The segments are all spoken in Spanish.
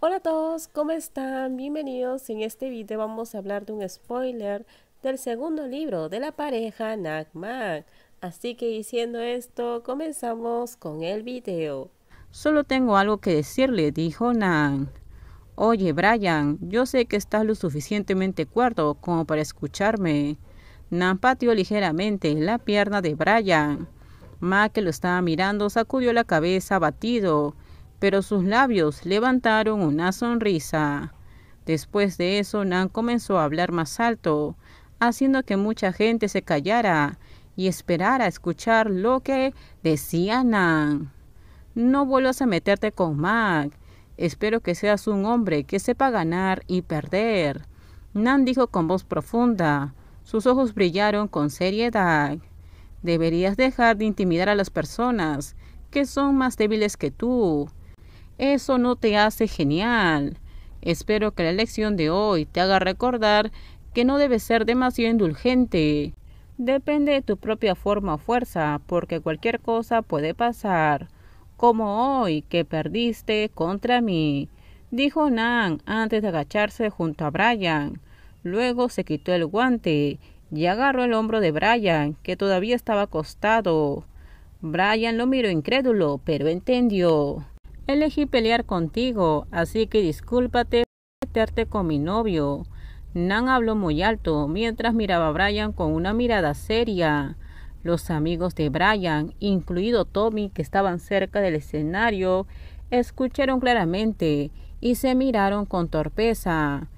Hola a todos, ¿cómo están? Bienvenidos. En este video vamos a hablar de un spoiler del segundo libro de la pareja Nagmak. Así que diciendo esto, comenzamos con el video. Solo tengo algo que decirle, dijo Nan. Oye, Brian, yo sé que estás lo suficientemente cuerdo como para escucharme. Nan pateó ligeramente la pierna de Brian. Ma, que lo estaba mirando, sacudió la cabeza abatido pero sus labios levantaron una sonrisa. Después de eso, Nan comenzó a hablar más alto, haciendo que mucha gente se callara y esperara escuchar lo que decía Nan. No vuelvas a meterte con Mac. Espero que seas un hombre que sepa ganar y perder. Nan dijo con voz profunda. Sus ojos brillaron con seriedad. Deberías dejar de intimidar a las personas que son más débiles que tú. Eso no te hace genial. Espero que la lección de hoy te haga recordar que no debes ser demasiado indulgente. Depende de tu propia forma o fuerza, porque cualquier cosa puede pasar, como hoy que perdiste contra mí, dijo Nan antes de agacharse junto a Brian. Luego se quitó el guante y agarró el hombro de Brian, que todavía estaba acostado. Brian lo miró incrédulo, pero entendió. Elegí pelear contigo, así que discúlpate por meterte con mi novio. Nan habló muy alto mientras miraba a Brian con una mirada seria. Los amigos de Brian, incluido Tommy, que estaban cerca del escenario, escucharon claramente y se miraron con torpeza,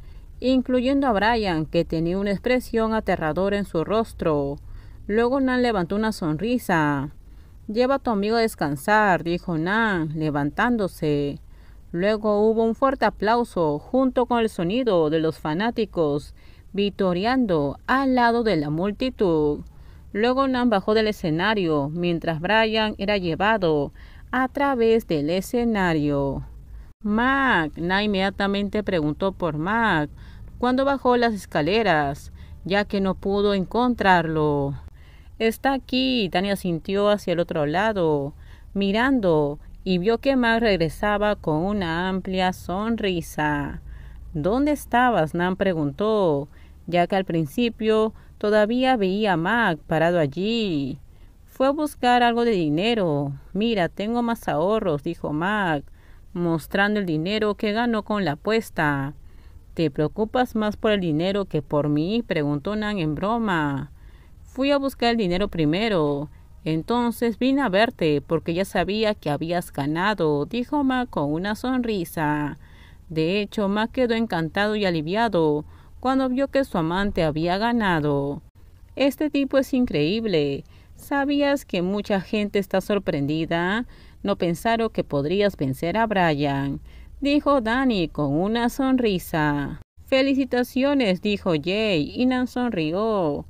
incluyendo a Brian, que tenía una expresión aterradora en su rostro. Luego Nan levantó una sonrisa. Lleva a tu amigo a descansar, dijo Nan, levantándose. Luego hubo un fuerte aplauso junto con el sonido de los fanáticos vitoreando al lado de la multitud. Luego Nan bajó del escenario mientras Brian era llevado a través del escenario. Mac, Nan inmediatamente preguntó por Mac cuando bajó las escaleras, ya que no pudo encontrarlo. Está aquí. Tania sintió hacia el otro lado, mirando, y vio que Mac regresaba con una amplia sonrisa. ¿Dónde estabas? Nan preguntó, ya que al principio todavía veía a Mac parado allí. Fue a buscar algo de dinero. Mira, tengo más ahorros, dijo Mac, mostrando el dinero que ganó con la apuesta. ¿Te preocupas más por el dinero que por mí? preguntó Nan en broma. Fui a buscar el dinero primero. Entonces vine a verte porque ya sabía que habías ganado, dijo Ma con una sonrisa. De hecho, Ma quedó encantado y aliviado cuando vio que su amante había ganado. Este tipo es increíble. ¿Sabías que mucha gente está sorprendida? No pensaron que podrías vencer a Brian, dijo Danny con una sonrisa. Felicitaciones, dijo Jay, y Nan sonrió.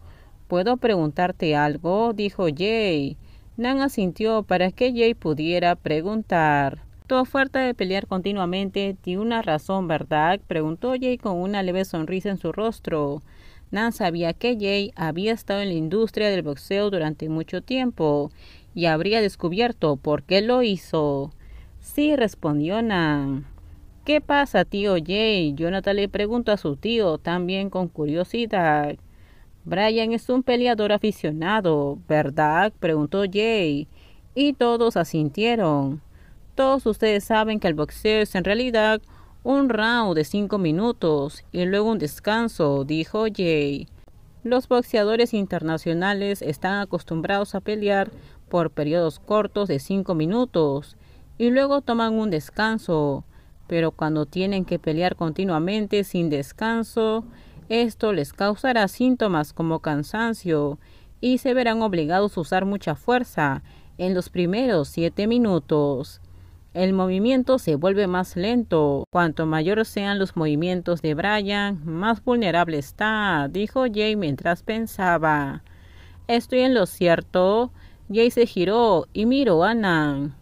¿Puedo preguntarte algo? dijo Jay. Nan asintió para que Jay pudiera preguntar. Tu oferta de pelear continuamente tiene una razón, ¿verdad? preguntó Jay con una leve sonrisa en su rostro. Nan sabía que Jay había estado en la industria del boxeo durante mucho tiempo y habría descubierto por qué lo hizo. Sí, respondió Nan. ¿Qué pasa, tío Jay? Jonathan le preguntó a su tío, también con curiosidad. Brian es un peleador aficionado, ¿verdad? preguntó Jay. Y todos asintieron. Todos ustedes saben que el boxeo es en realidad un round de cinco minutos y luego un descanso, dijo Jay. Los boxeadores internacionales están acostumbrados a pelear por periodos cortos de cinco minutos y luego toman un descanso, pero cuando tienen que pelear continuamente sin descanso, esto les causará síntomas como cansancio y se verán obligados a usar mucha fuerza en los primeros siete minutos. El movimiento se vuelve más lento. Cuanto mayores sean los movimientos de Brian, más vulnerable está, dijo Jay mientras pensaba. Estoy en lo cierto. Jay se giró y miró a Nan.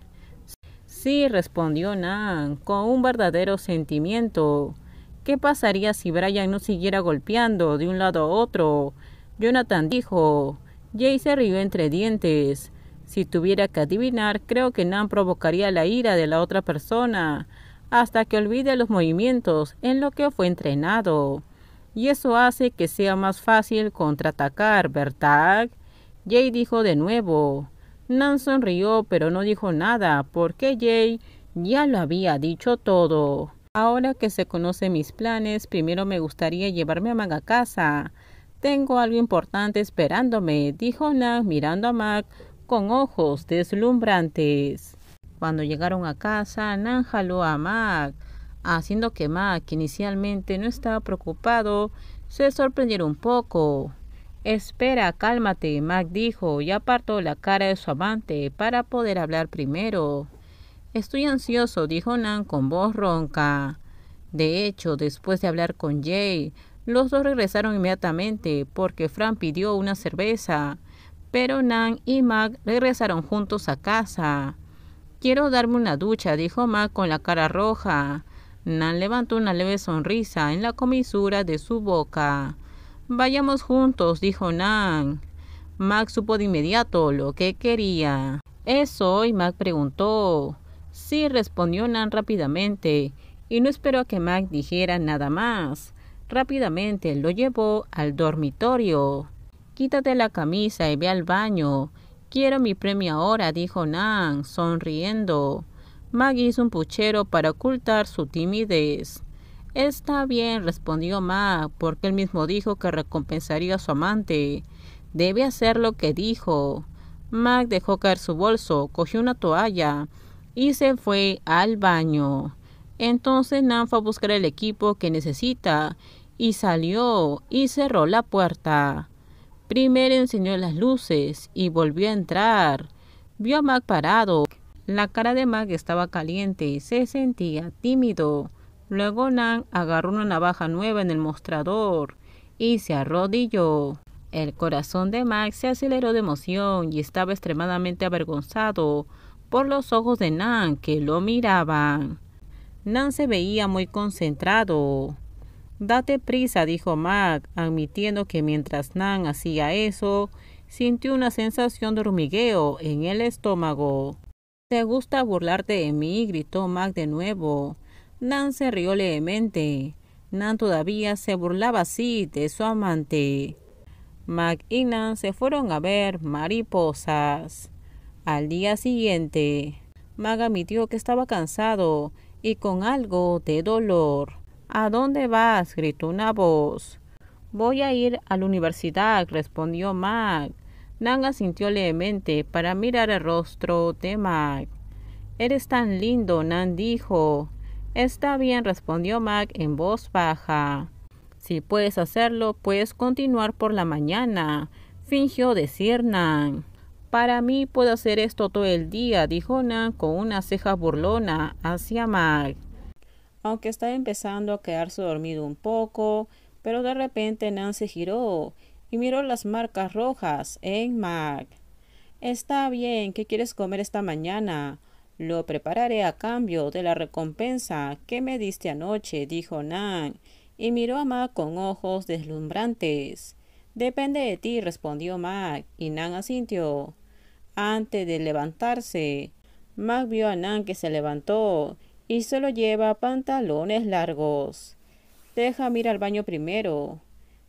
Sí, respondió Nan, con un verdadero sentimiento. ¿Qué pasaría si Brian no siguiera golpeando de un lado a otro? Jonathan dijo. Jay se rió entre dientes. Si tuviera que adivinar, creo que Nan provocaría la ira de la otra persona, hasta que olvide los movimientos en lo que fue entrenado. Y eso hace que sea más fácil contraatacar, ¿verdad? Jay dijo de nuevo. Nan sonrió, pero no dijo nada, porque Jay ya lo había dicho todo. Ahora que se conocen mis planes, primero me gustaría llevarme a Mac a casa. Tengo algo importante esperándome, dijo Nan mirando a Mac con ojos deslumbrantes. Cuando llegaron a casa, Nan jaló a Mac, haciendo que Mac, que inicialmente no estaba preocupado, se sorprendiera un poco. Espera, cálmate, Mac dijo y apartó la cara de su amante para poder hablar primero. Estoy ansioso, dijo Nan con voz ronca. De hecho, después de hablar con Jay, los dos regresaron inmediatamente porque Fran pidió una cerveza, pero Nan y Mac regresaron juntos a casa. Quiero darme una ducha, dijo Mac con la cara roja. Nan levantó una leve sonrisa en la comisura de su boca. Vayamos juntos, dijo Nan. Mac supo de inmediato lo que quería. ¿Eso? Y Mac preguntó. Sí, respondió Nan rápidamente, y no esperó a que Mac dijera nada más. Rápidamente lo llevó al dormitorio. Quítate la camisa y ve al baño. Quiero mi premio ahora, dijo Nan, sonriendo. Maggie hizo un puchero para ocultar su timidez. Está bien, respondió Mag, porque él mismo dijo que recompensaría a su amante. Debe hacer lo que dijo. Mag dejó caer su bolso, cogió una toalla y se fue al baño. Entonces Nan fue a buscar el equipo que necesita y salió y cerró la puerta. Primero encendió las luces y volvió a entrar. Vio a Mac parado. La cara de Mac estaba caliente y se sentía tímido. Luego Nan agarró una navaja nueva en el mostrador y se arrodilló. El corazón de Mac se aceleró de emoción y estaba extremadamente avergonzado por los ojos de Nan que lo miraban. Nan se veía muy concentrado. Date prisa, dijo Mac, admitiendo que mientras Nan hacía eso, sintió una sensación de hormigueo en el estómago. ¿Te gusta burlarte de mí? gritó Mac de nuevo. Nan se rió levemente. Nan todavía se burlaba así de su amante. Mac y Nan se fueron a ver mariposas. Al día siguiente, Mac admitió que estaba cansado y con algo de dolor. ¿A dónde vas? gritó una voz. Voy a ir a la universidad, respondió Mac. Nan sintió levemente para mirar el rostro de Mac. Eres tan lindo, Nan dijo. Está bien, respondió Mac en voz baja. Si puedes hacerlo, puedes continuar por la mañana, fingió decir Nan. Para mí puedo hacer esto todo el día, dijo Nan con una ceja burlona hacia Mac aunque estaba empezando a quedarse dormido un poco, pero de repente Nancy giró y miró las marcas rojas en Mac. Está bien, ¿qué quieres comer esta mañana? Lo prepararé a cambio de la recompensa que me diste anoche, dijo Nan, y miró a Mac con ojos deslumbrantes. Depende de ti, respondió Mac, y Nan asintió. Antes de levantarse, Mac vio a Nan que se levantó y solo lleva pantalones largos. Deja ir al baño primero.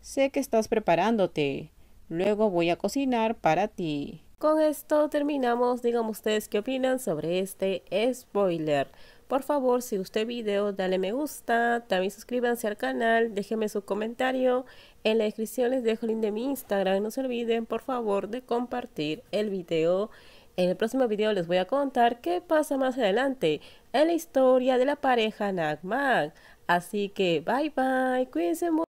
Sé que estás preparándote. Luego voy a cocinar para ti. Con esto terminamos. Díganme ustedes qué opinan sobre este spoiler. Por favor, si gustó el video, dale me gusta. También suscríbanse al canal. Déjenme su comentario. En la descripción les dejo el link de mi Instagram. No se olviden, por favor, de compartir el video. En el próximo video les voy a contar qué pasa más adelante en la historia de la pareja Nagmag. Así que bye bye, cuídense mucho.